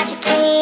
Magic key.